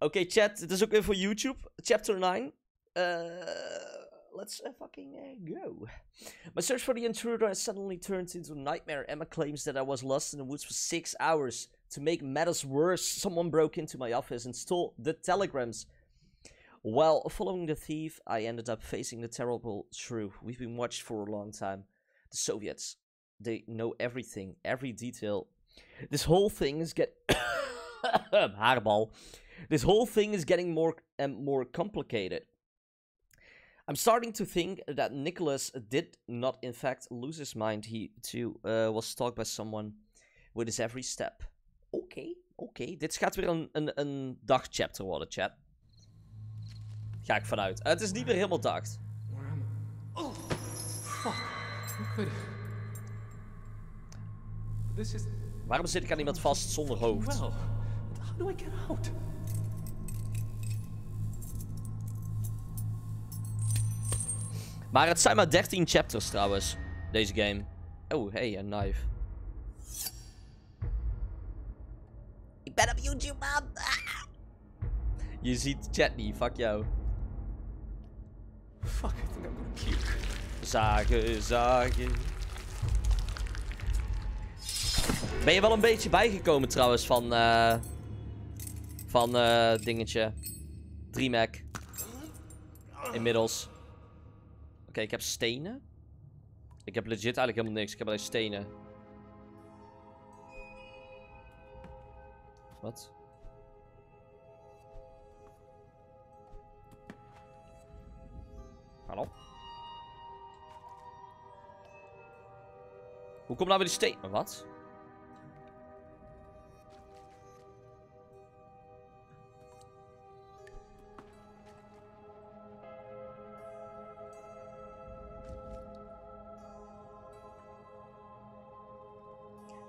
Oké, chat. Het is ook weer voor YouTube. Chapter 9. Uh, let's uh, fucking uh, go. My search for the intruder has suddenly turned into a nightmare. Emma claims that I was lost in the woods for six hours. To make matters worse, someone broke into my office and stole the telegrams. While following the thief, I ended up facing the terrible truth. We've been watched for a long time. The Soviets, they know everything, every detail. This whole thing is get haarbal. This whole thing is getting more and more complicated. I'm starting to think that Nicholas did not, in fact, lose his mind. He too uh, was stalked by someone with his every step. Oké, okay, oké. Okay. Dit gaat weer een, een, een dagchapter worden, chat. Ga ik vanuit. Uh, het is niet meer helemaal dag. Oh, fuck. Hoe could... This is... Waarom zit ik aan iemand vast zonder hoofd? Well, how do I get out? Maar het zijn maar 13 chapters trouwens, deze game. Oh, hey, een knife. Ik ben op YouTube, man. Ah. Je ziet chat niet, fuck jou. Fuck, I think I'm gonna puke. Zagen, zagen. Ben je wel een beetje bijgekomen trouwens van... Uh, van uh, dingetje. Mac. Inmiddels. Ik heb stenen. Ik heb legit eigenlijk helemaal niks. Ik heb alleen stenen. Wat? Hallo? Hoe komt nou bij die stenen? Wat?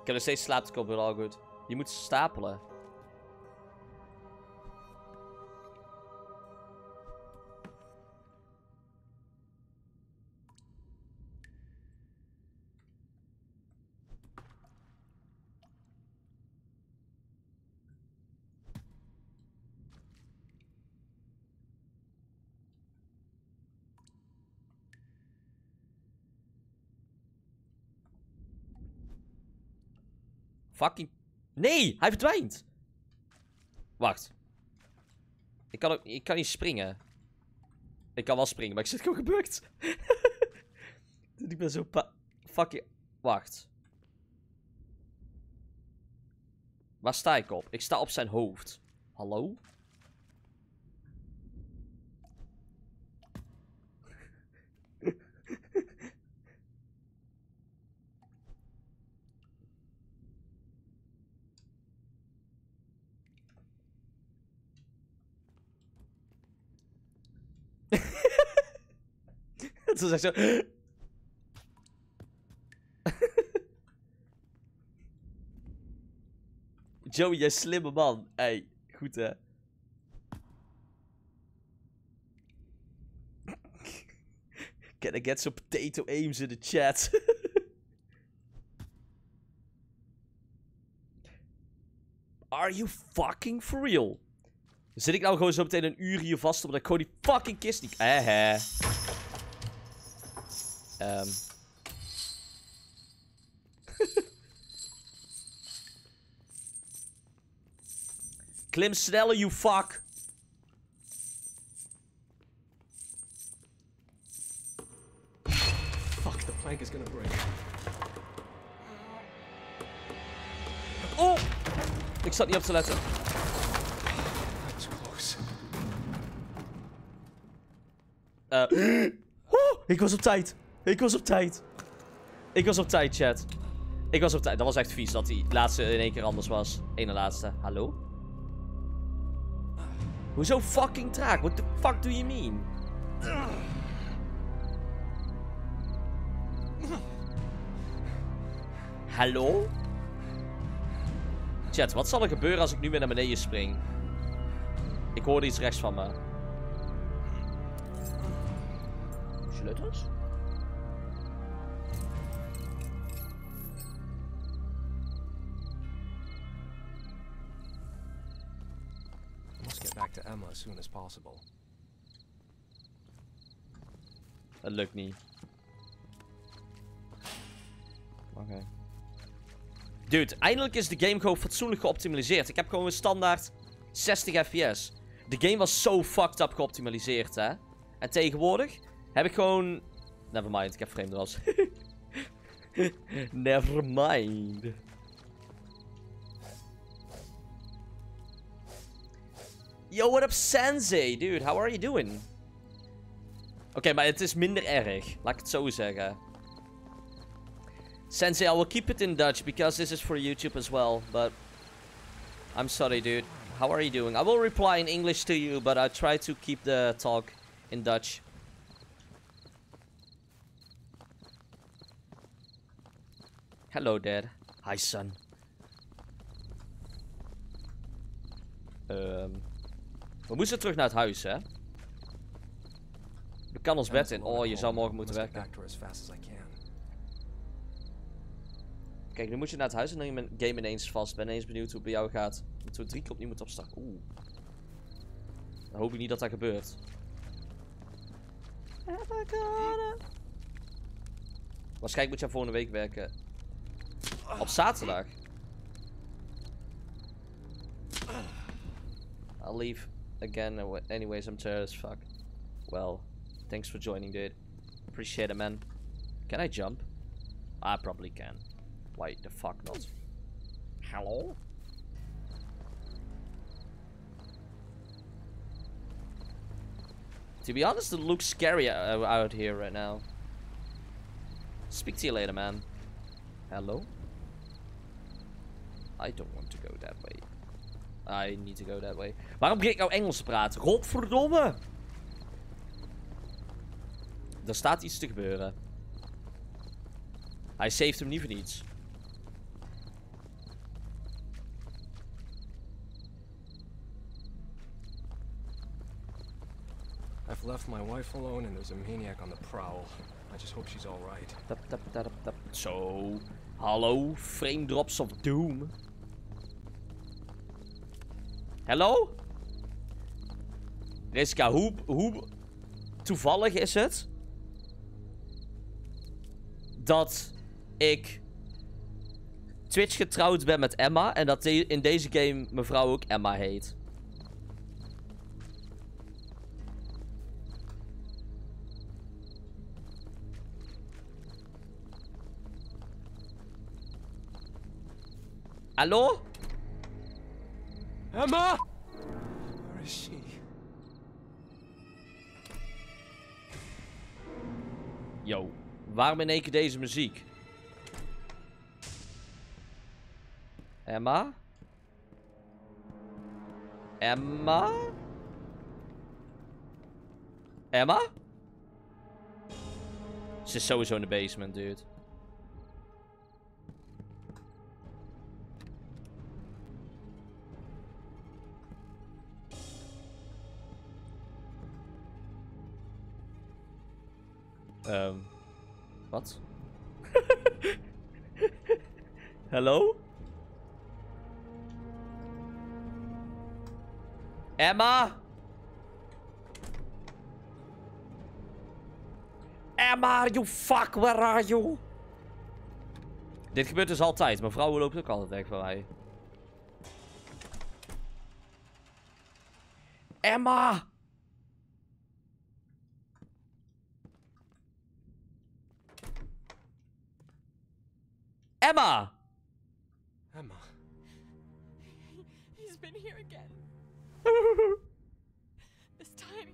Heb nog steeds slaaptekop, maar al goed. Je moet stapelen. Fucking... Nee, hij verdwijnt. Wacht. Ik kan, ook, ik kan niet springen. Ik kan wel springen, maar ik zit gewoon gebukt. ik ben zo pa... Fucking... Wacht. Waar sta ik op? Ik sta op zijn hoofd. Hallo? Is echt zo... Joey, jij slimme man. Hey, goed hè. Can I get some potato aims in the chat? Are you fucking for real? Zit ik nou gewoon zo meteen een uur hier vast omdat ik gewoon die fucking kist niet... Eh, hè. Um. Klim sneller, you fuck. Fuck, the plank is gonna break. Oh! Ik zat niet op te letten. Uh. Oh, ik was op tijd. Ik was op tijd. Ik was op tijd, chat. Ik was op tijd. Dat was echt vies dat die laatste in één keer anders was. Ene laatste. Hallo? Hoezo fucking traag? What the fuck do you mean? Hallo? Chat, wat zal er gebeuren als ik nu weer naar beneden spring? Ik hoorde iets rechts van me. Sleutels? Soon as possible. Dat lukt niet. Oké. Dude, eindelijk is de game gewoon fatsoenlijk geoptimaliseerd. Ik heb gewoon een standaard 60 fps. De game was zo fucked up geoptimaliseerd, hè. En tegenwoordig heb ik gewoon... Nevermind, ik heb frame drops. Nevermind. Yo, what up Sensei? Dude, how are you doing? Oké, maar het is minder erg. Laat ik het zo zeggen. Sensei, I will keep it in Dutch because this is for YouTube as well. But I'm sorry, dude. How are you doing? I will reply in English to you, but I try to keep the talk in Dutch. Hello, Dad. Hi, son. Ehm we moesten terug naar het huis, hè? We kan ons bed in. Oh, je zou morgen moeten werken. Kijk, nu moet je naar het huis en dan je game ineens vast. Ben ineens benieuwd hoe het bij jou gaat. Moeten we drie keer opnieuw moeten opstarten. Oeh. Dan hoop ik niet dat dat gebeurt. Waarschijnlijk moet jij volgende week werken. Op zaterdag. I'll leave again. Anyways, I'm tired as fuck. Well, thanks for joining, dude. Appreciate it, man. Can I jump? I probably can. Why the fuck not? Hello? To be honest, it looks scary uh, out here right now. Speak to you later, man. Hello? I don't want to go that way. I need to go that way. Waarom begin ik nou Engels te praten? Godverdomme! Er staat iets te gebeuren. Hij saved hem niet voor niets. I've left my wife alone and there's a maniac on the prowl. I just hope she's alright. Tap, tap, tap, tap. Zo. Hallo? Frame drops of doom. Hallo? Riska, hoe, hoe toevallig is het dat ik Twitch getrouwd ben met Emma en dat in deze game mevrouw ook Emma heet? Hallo? Emma! Where is she? Yo, waarom in één keer deze muziek? Emma? Emma? Emma? Ze is sowieso in de basement, dude. Hallo? Emma? Emma, you fuck, where are you? Dit gebeurt dus altijd. Mijn vrouw loopt ook altijd weg van mij. Emma! Emma! This time,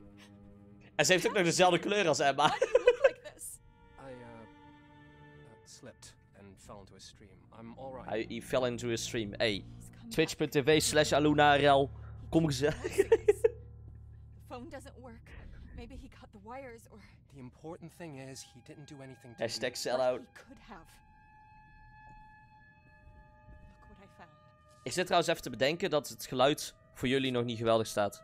En ze heeft ook nog dezelfde kleur als Emma. why do you look like this? I, uh, uh, slipped and fell into a stream. I'm alright. Hij he fell into a stream. Hey, twitch.tv slash alunarel. Kom gezellig. The phone doesn't work. Maybe he cut the wires or The important thing is he didn't do anything to Hashtag me. sell what out. he could have. Look what I found. Ik zit trouwens even te bedenken dat het geluid voor jullie nog niet geweldig staat.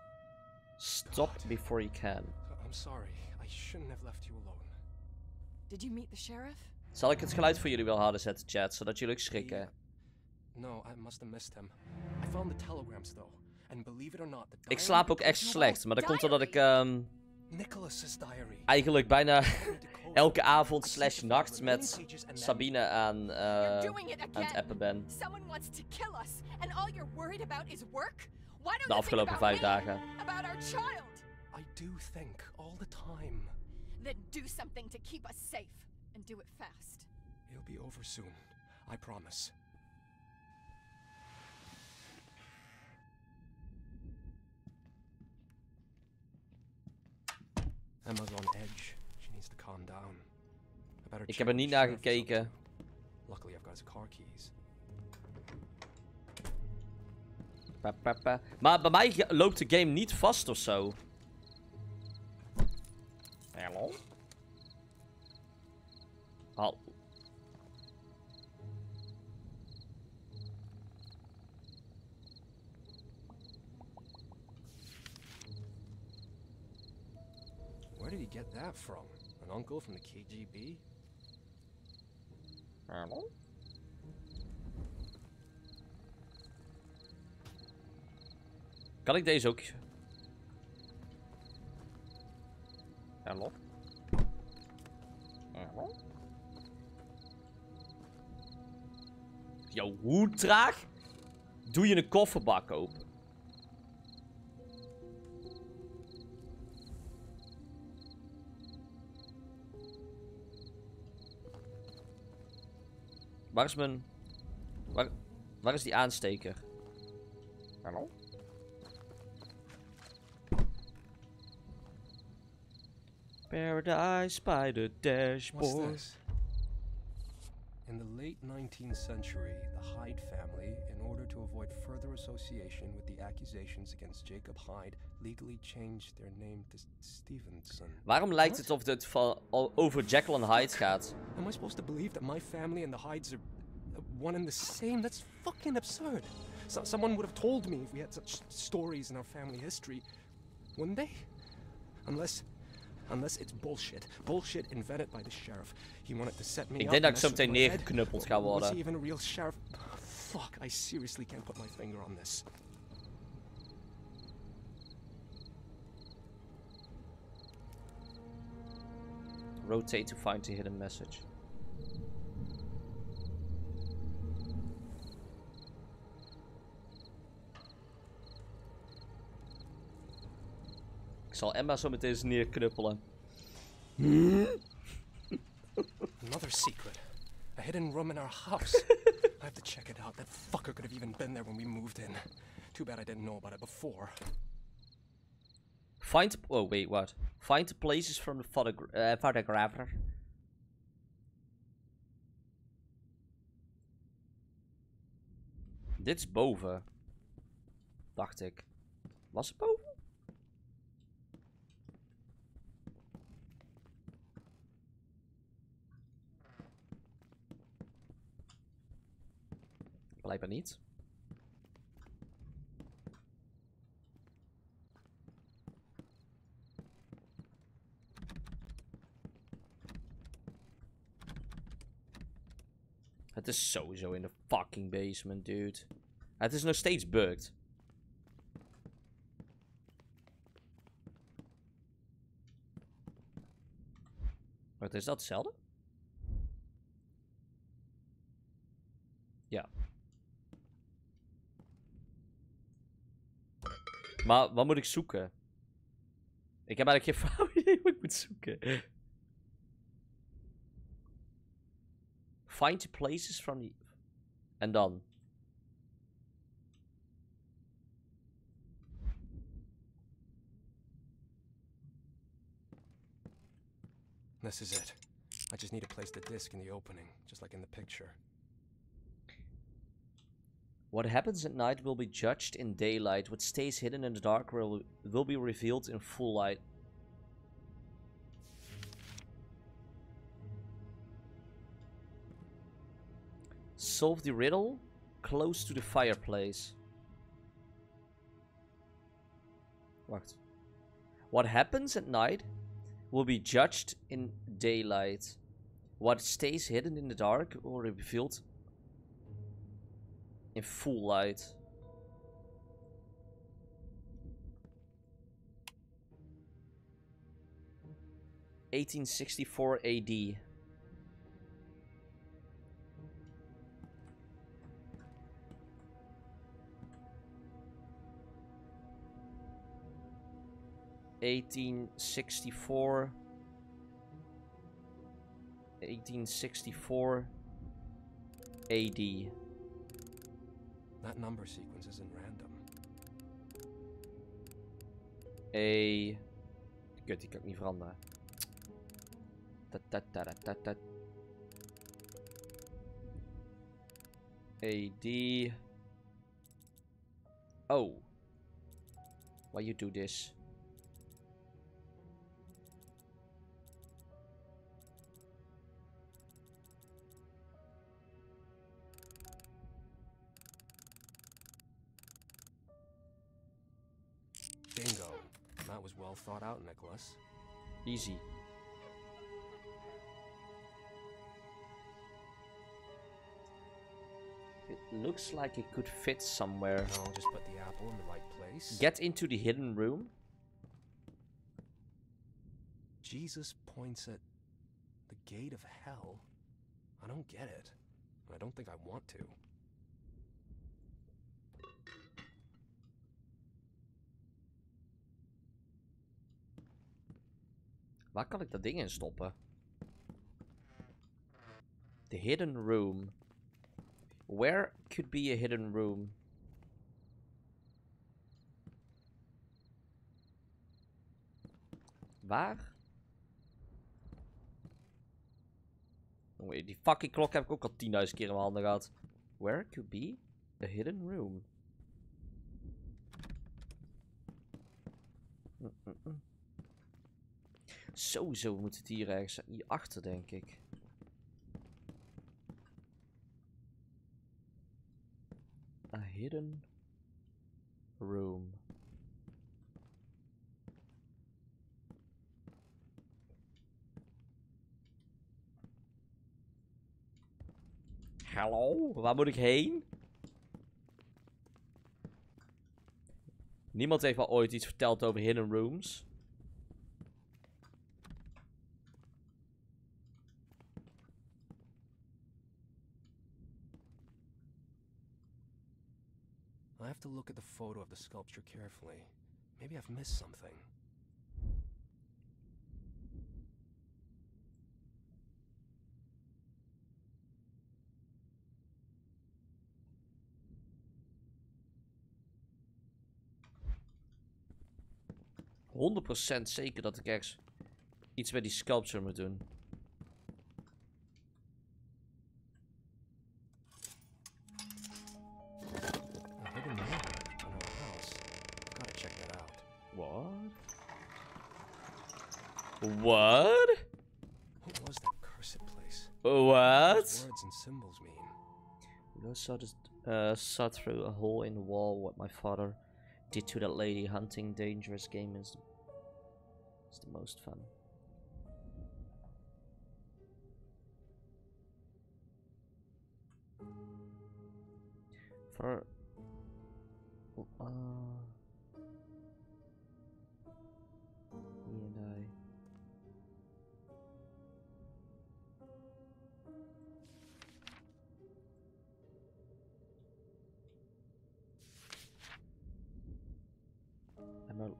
Stop before you can. I'm sorry. I shouldn't have left you alone. Did you meet the sheriff? Zal ik het geluid voor jullie wel harder zetten, chat, zodat jullie ook schrikken? No, I must have missed him. I found the telegrams though, And believe it or not, the Ik slaap ook echt slecht, maar dat komt doordat ik ehm, diary. eigenlijk bijna elke avond slash nacht met Sabine aan, eh, it aan het appen ben. Someone wants to kill us, and all you're worried about is work? Why don't De afgelopen about vijf dagen. About our child? I do think all the time. Then do something to keep us safe, and do it fast. It'll be over soon. I promise. Emma's on edge. She needs to calm down. I better Ik check heb er with niet the naar sheriff or gekeken. something. Luckily, I've got his car keys. Maar bij mij loopt de game niet vast of zo. Hallo? Al. Where did he get that from? An uncle from the KGB? Hallo? Kan ik deze ook? Hallo? Hallo? Yo, hoe traag doe je een kofferbak open? Waar is mijn... Waar, waar is die aansteker? Hallo? Paradise by the What's dashboard. this? In the late 19th century, the Hyde family, in order to avoid further association with the accusations against Jacob Hyde, legally changed their name to Stevenson. Waarom lijkt What? het of het van, al- over Jekyll en Hyde gaat? Am I supposed to believe that my family and the Hydes are uh, one and the same? That's fucking absurd. So, someone would have told me if we had such stories in our family history, wouldn't they? Unless, unless it's bullshit. Bullshit invented by the sheriff. He wanted to set me Ik up. denk dat ik zo meteen neergeknuppeld ga Was he even a real sheriff? Fuck, I seriously can't put my finger on this. Rotate to find the hidden message. Zal Emma zo meteen eens neerknuppelen. Another secret. A hidden room in our house. I have to check it out. That fucker could have even been there when we moved in. Too bad I didn't know about it before. Find. Oh, wait, what? Find the places from the photogra uh, photographer. Dit is boven. Dacht ik. Was het boven? Blijkbaar. Het is sowieso in de fucking basement, dude. Het is nog steeds bugged. Wat is dat, hetzelfde? Maar wat moet ik zoeken? Ik heb eigenlijk geen flauw idee ik moet zoeken. Find the places from the... En dan? This is it. I just need to place the disc in the opening, just like in the picture. What happens at night will be judged in daylight. What stays hidden in the dark will, will be revealed in full light. Solve the riddle close to the fireplace. Wacht. What happens at night will be judged in daylight. What stays hidden in the dark will be revealed in full light. Eighteen sixty four AD. Eighteen sixty four 1864 AD. That number sequence isn't random. A. Kut, die kan ik niet veranderen. Tat, tat, tat, tat, tat. AD. Oh. Why you do this? That was well thought out, Nicholas. Easy. It looks like it could fit somewhere. I'll just put the apple in the right place. Get into the hidden room. Jesus points at the gate of hell. I don't get it. I don't think I want to. Waar kan ik dat ding in stoppen? The hidden room. Where could be a hidden room? Waar? Jongen, die fucking klok heb ik ook al 10.000 keer in mijn handen gehad. Where could be a hidden room? Mm, mm, mm. Sowieso moet het hier ergens hierachter, denk ik. A hidden room. Hallo, waar moet ik heen? Niemand heeft al ooit iets verteld over hidden rooms. I have to look at the photo of the sculpture carefully. Maybe I've missed something. Honderd procent zeker dat ik ergens iets met die sculpture moet doen. What? What was that cursed place? What? What words and symbols mean? We all saw this, uh, saw through a hole in the wall what my father did to that lady. Hunting dangerous game is, is the most fun. For uh,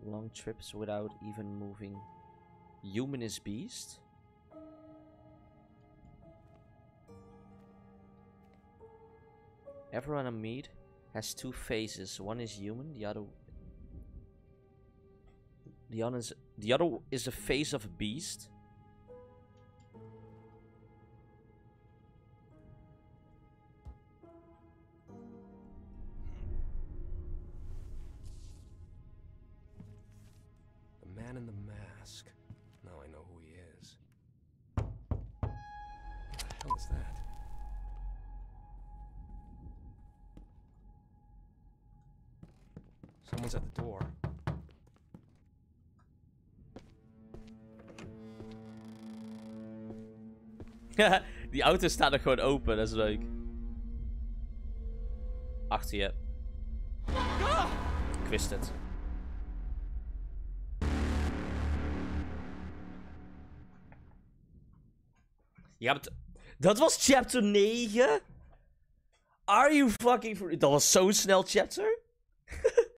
Long trips without even moving. Human is beast? Everyone I meet has two faces. One is human, the other the other is, the other is the face of a beast. Is that? Someone's at the door. die auto staat nog gewoon open, dat is leuk. Achter je. Ik wist het. Ja, maar t- dat was chapter 9? Are you fucking. Dat was zo'n snel chapter?